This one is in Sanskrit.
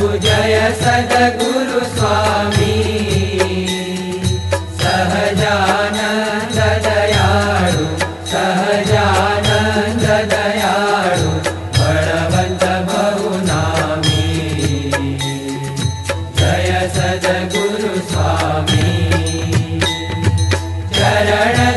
जय सद्गुरु स्वामी। सह जान दयालु सह जान दयालु जय सदगुरु स्वामी। जन